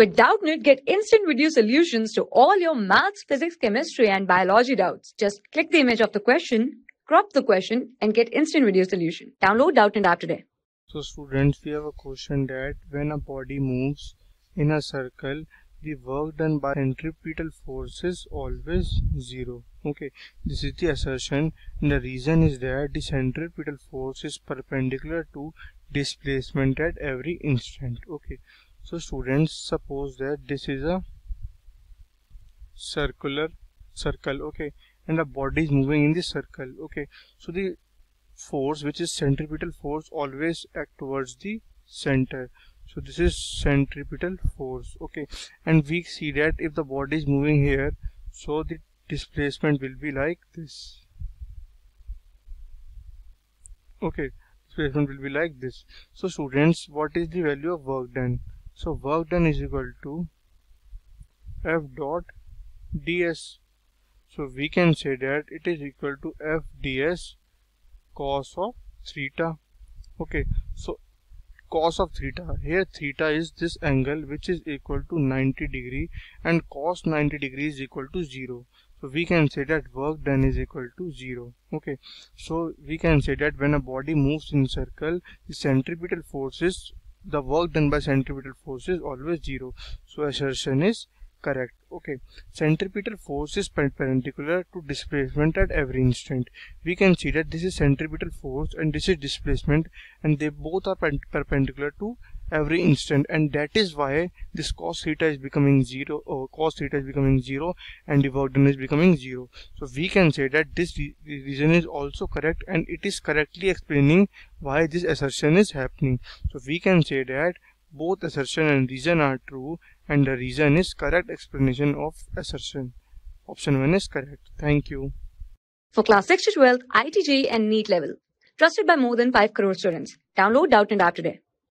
With Doubtnut, get instant video solutions to all your maths, physics, chemistry, and biology doubts. Just click the image of the question, crop the question, and get instant video solution. Download Doubtnut app today. So students, we have a question that when a body moves in a circle, the work done by centripetal force is always zero. Okay, this is the assertion. And the reason is that the centripetal force is perpendicular to displacement at every instant. Okay, so students suppose that this is a circular circle okay and the body is moving in the circle okay. So the force which is centripetal force always act towards the center. So this is centripetal force okay. And we see that if the body is moving here so the displacement will be like this. Okay displacement will be like this. So students what is the value of work done so work done is equal to F dot ds. So we can say that it is equal to F ds cos of theta. Okay, so cos of theta here theta is this angle which is equal to 90 degree and cos 90 degree is equal to 0 so we can say that work done is equal to 0 okay so we can say that when a body moves in circle the centripetal force is the work done by centripetal force is always zero. So assertion is correct. Okay. Centripetal force is perpendicular to displacement at every instant. We can see that this is centripetal force and this is displacement and they both are perpendicular to every instant and that is why this cos theta is becoming zero or cos theta is becoming zero and the work done is becoming zero so we can say that this re reason is also correct and it is correctly explaining why this assertion is happening so we can say that both assertion and reason are true and the reason is correct explanation of assertion option 1 is correct thank you For class 6 to 12, IIT JEE and NEET level. Trusted by more than 5 crore students. Download Doubtnut app today.